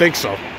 think so.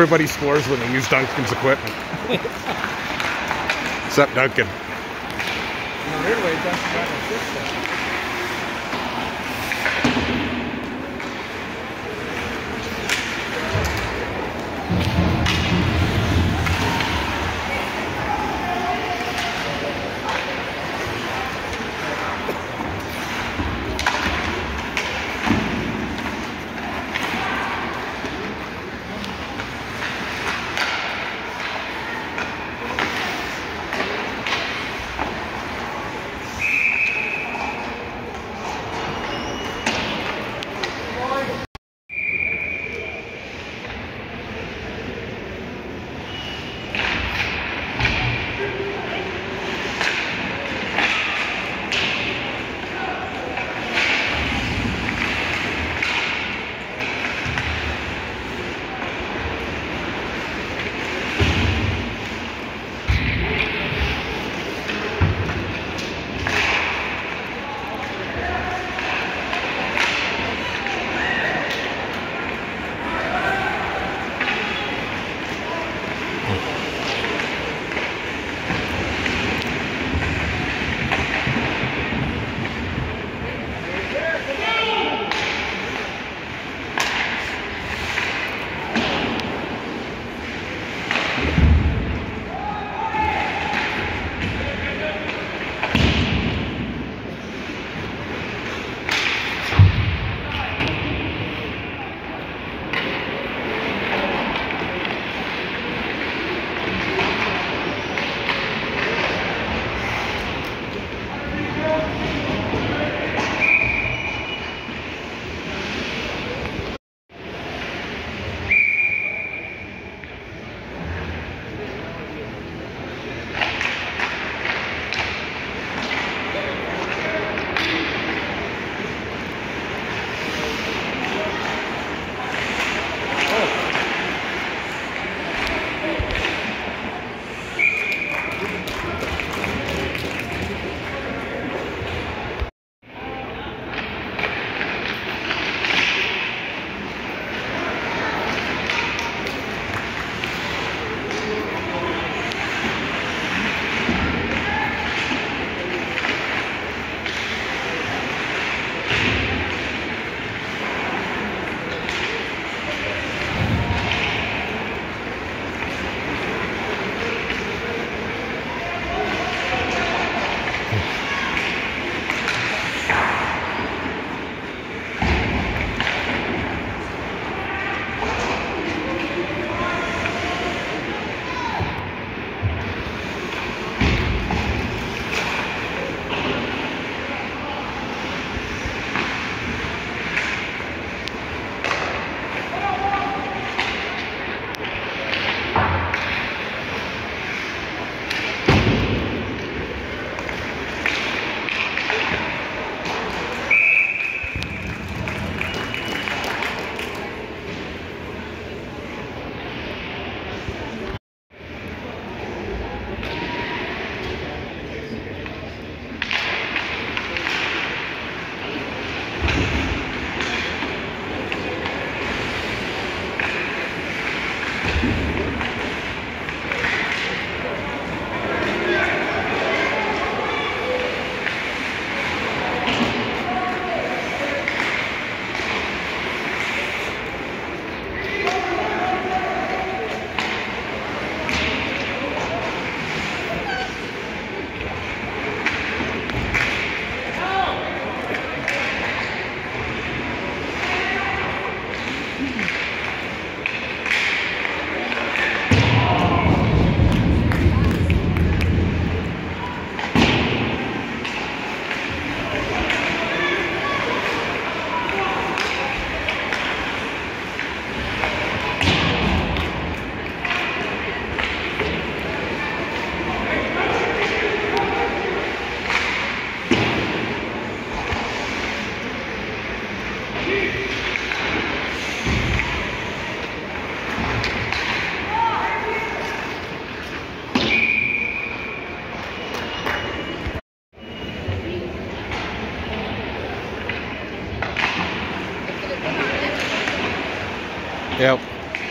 Everybody scores when they use Duncan's equipment. Except Duncan.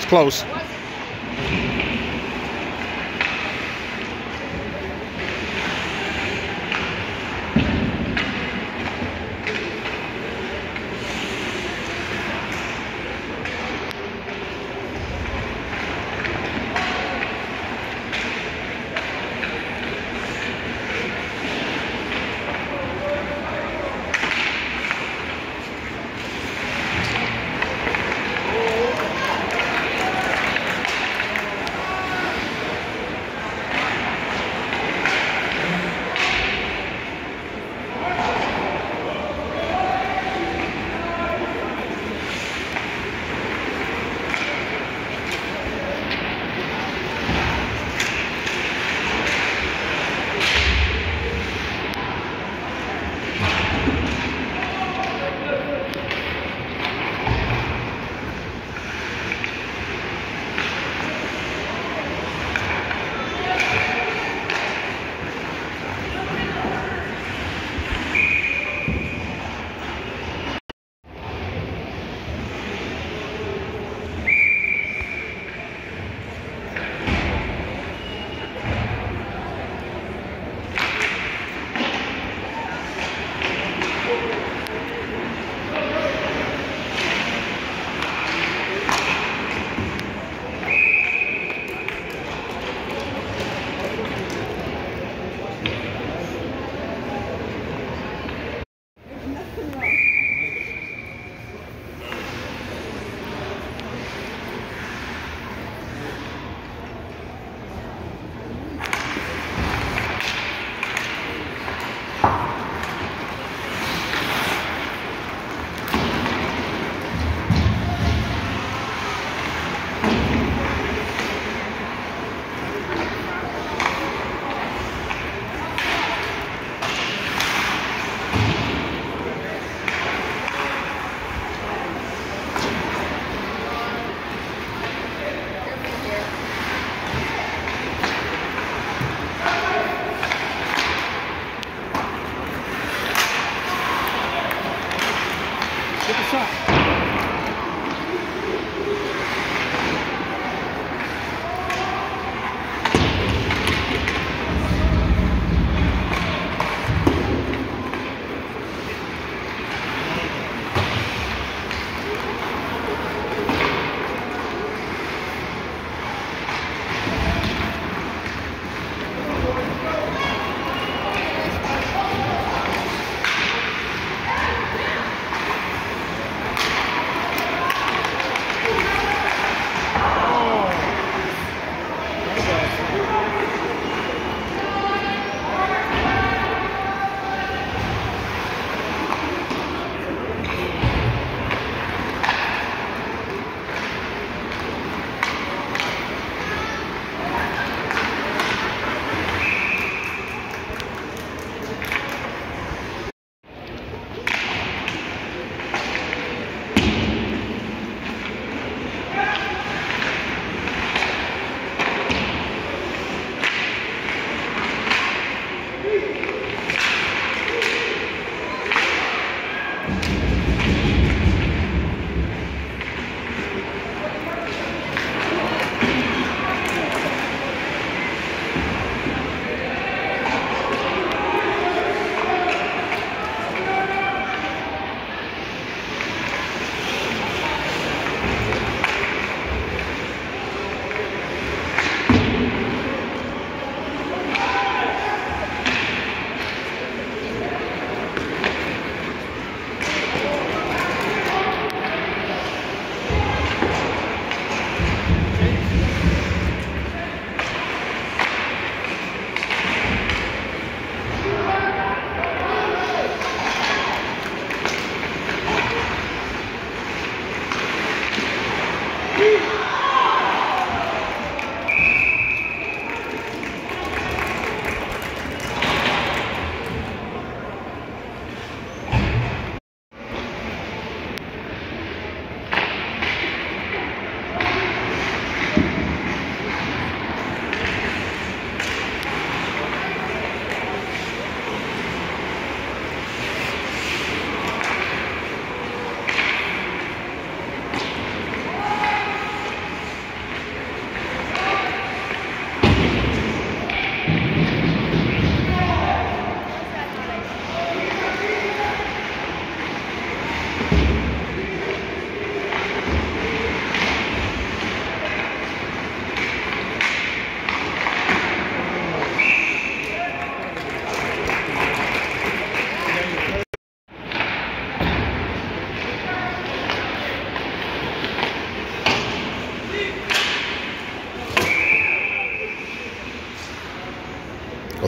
Close.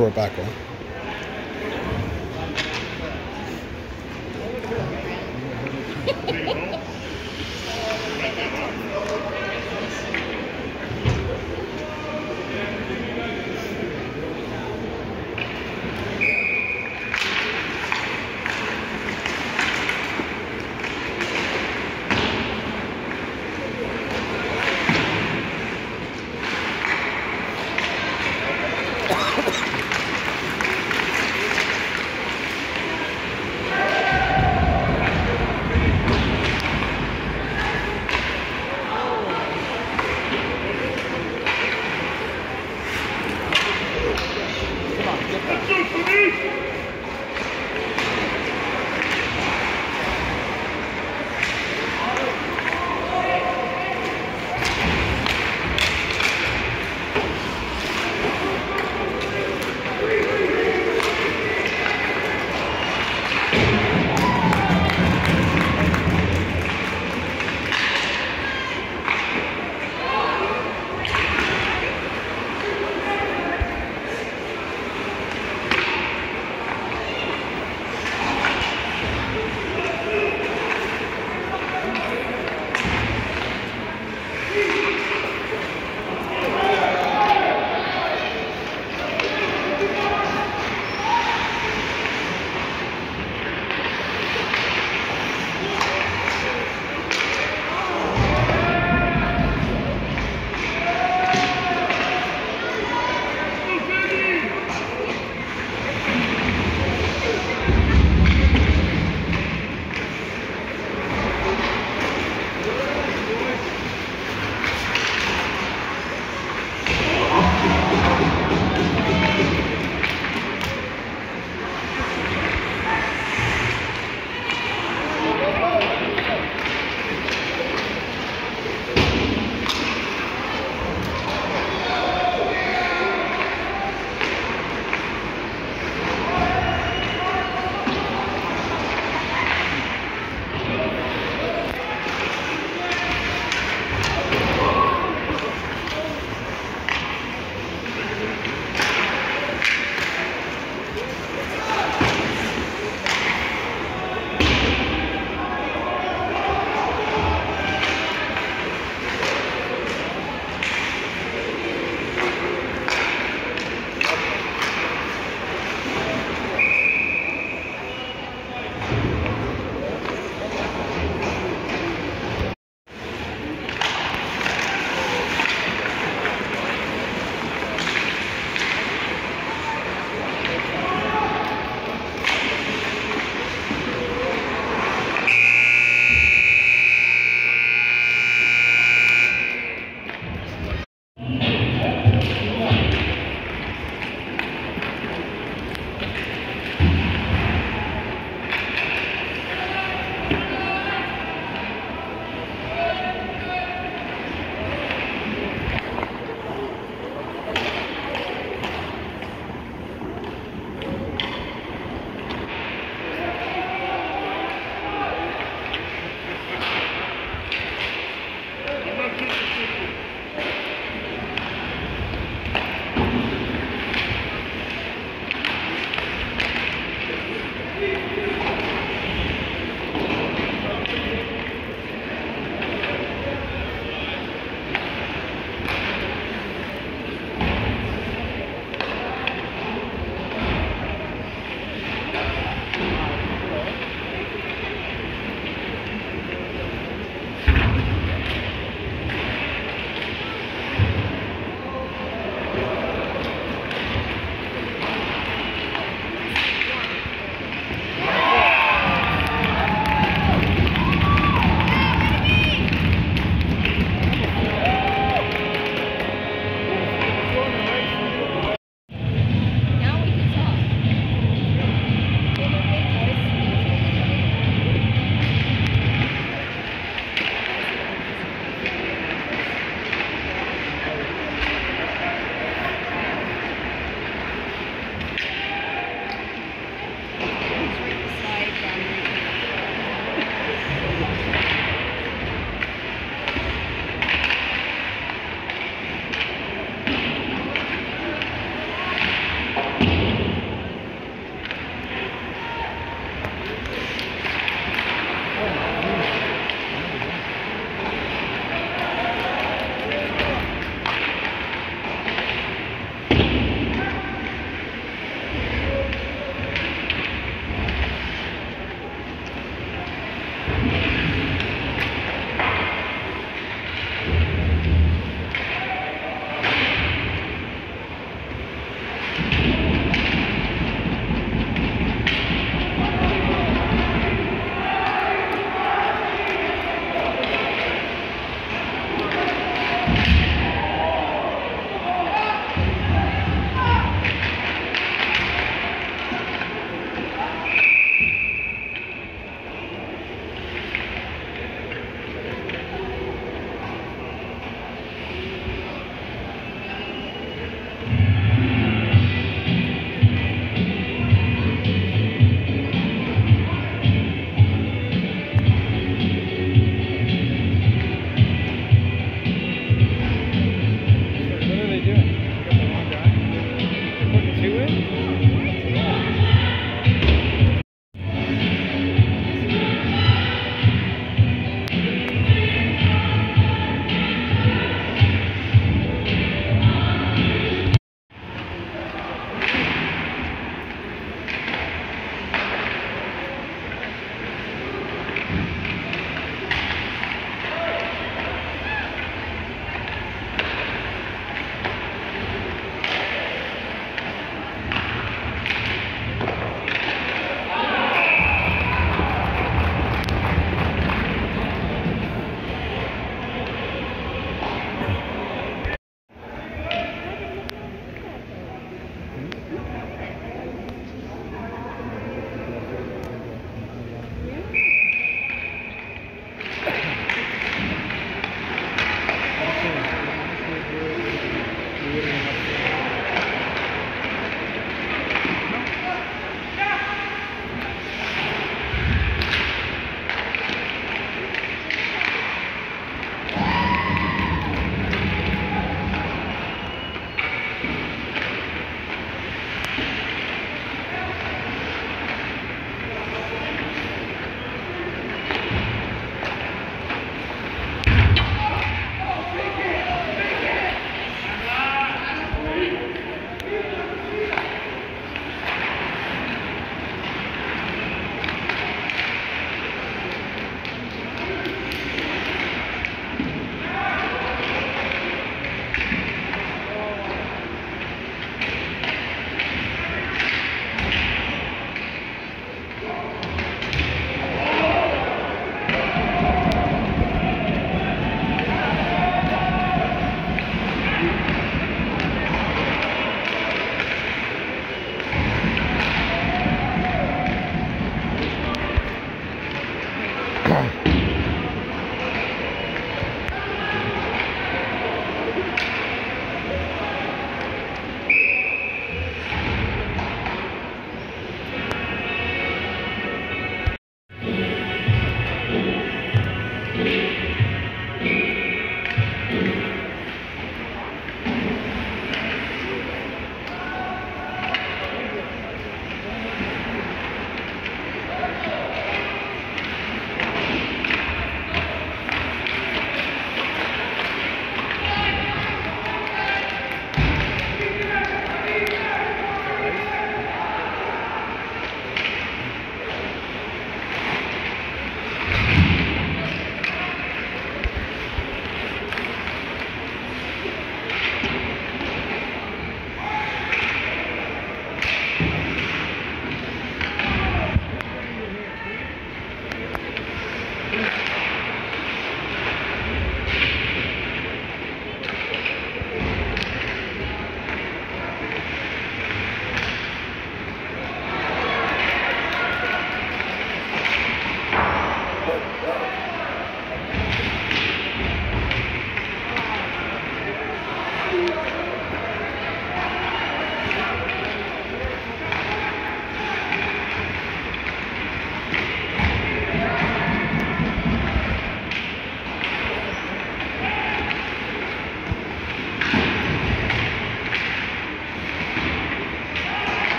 I'll throw back on.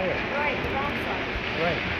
higher. Right, wrong side. Right.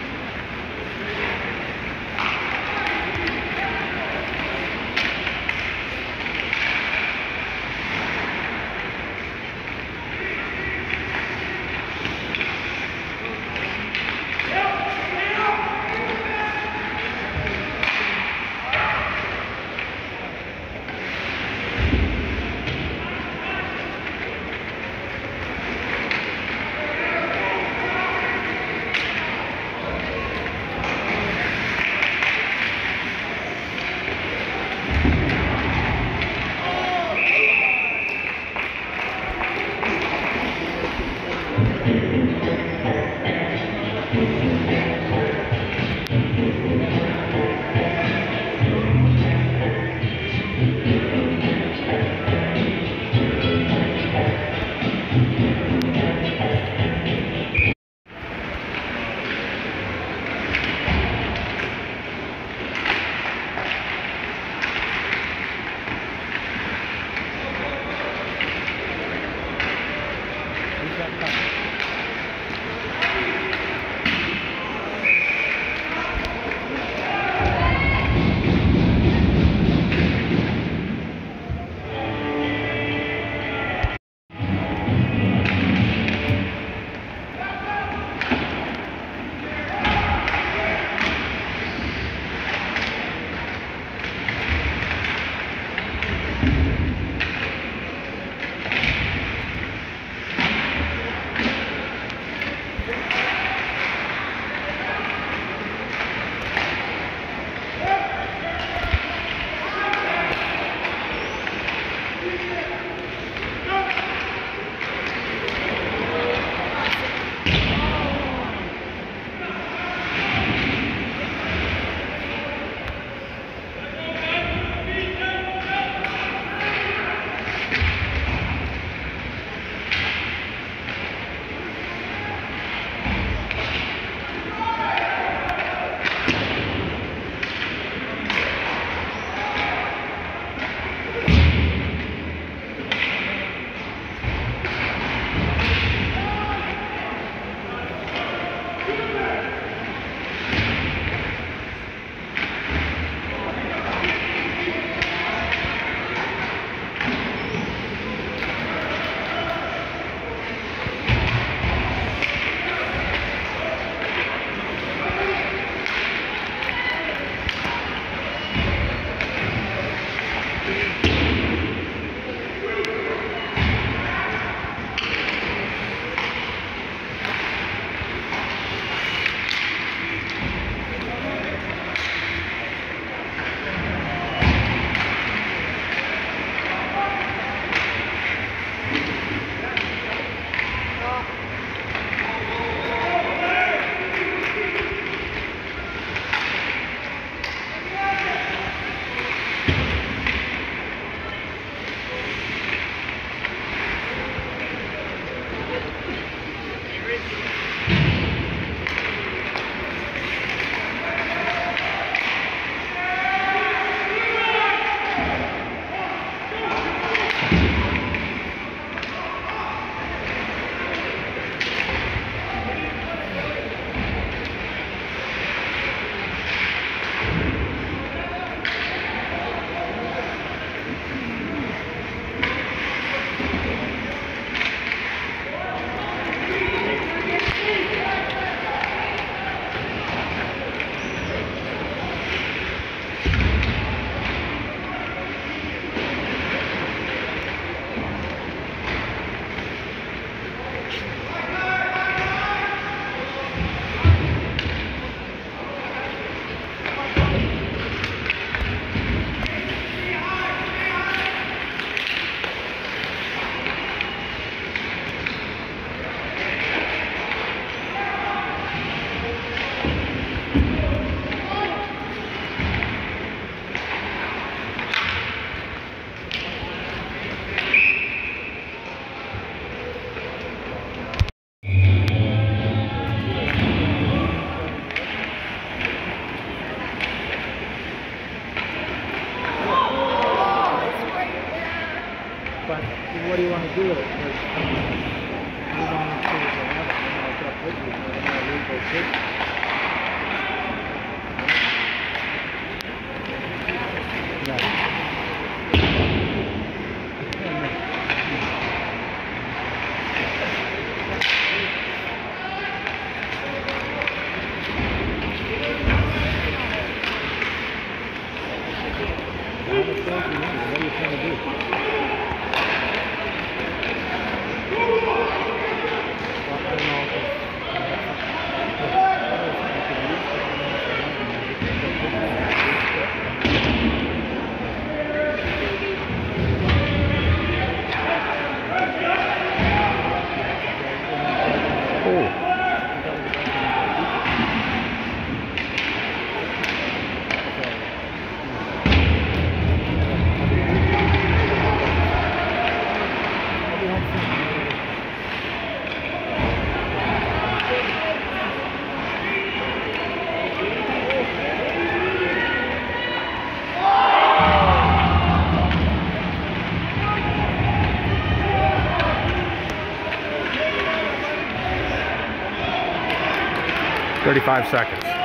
35 seconds.